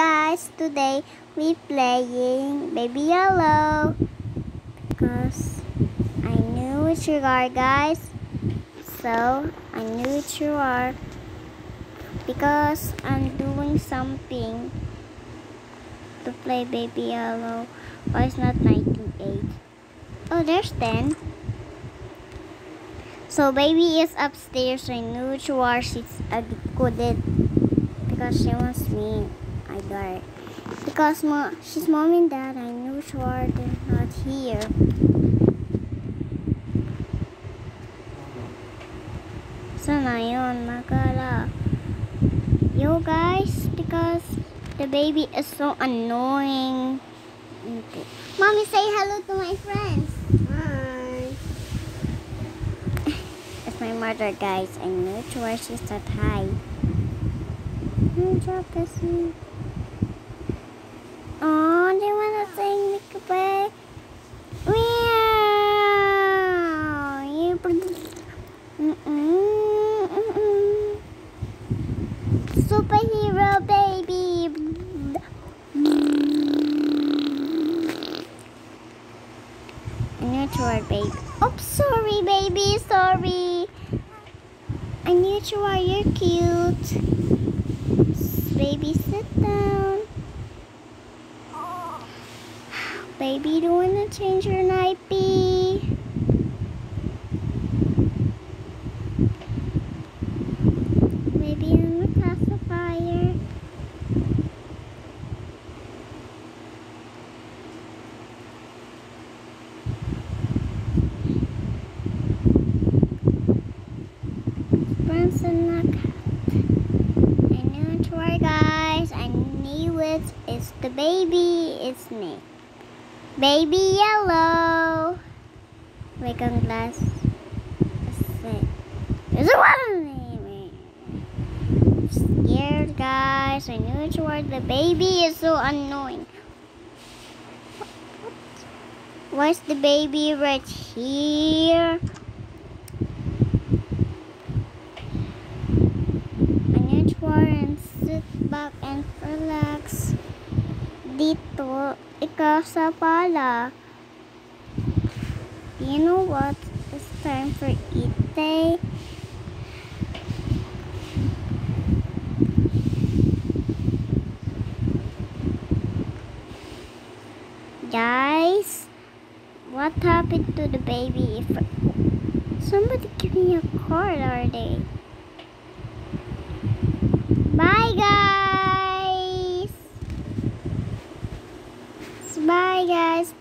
guys, today we playing Baby Yellow because I knew what you are guys. So I knew what you are because I'm doing something to play Baby Yellow. Why it's not 98? Oh, there's 10. So baby is upstairs. I knew what you are. She's a couldn't because she wants me. I. Because mo she's mom and dad. I knew you are. They're not here. Sana yun, magala. Yo guys, because the baby is so annoying. Mommy, say hello to my friends. Hi. It's my mother, guys. I know to where she said hi. Good job, Bessie. Oh, they wanna sing goodbye. Meow. You. Mm-mm, mm-mm. Superhero baby. I knew to where baby. Oh, sorry, baby. Sorry. I you are. You're cute. Baby, sit down. Baby, do you want to change your nappy? Maybe in the pacifier. Branson knock. I it were guys. I knew it. It's the baby. It's me. Baby yellow. Make on glass. There's a one. Scared guys. I knew it were the baby is so annoying. Why's the baby right here? I need to and sit back and relax. Dito, ikaw sa pala. You know what? It's time for eat day. Guys, what happened to the baby? If somebody give me a card, are they? Bye, guys. Bye, guys.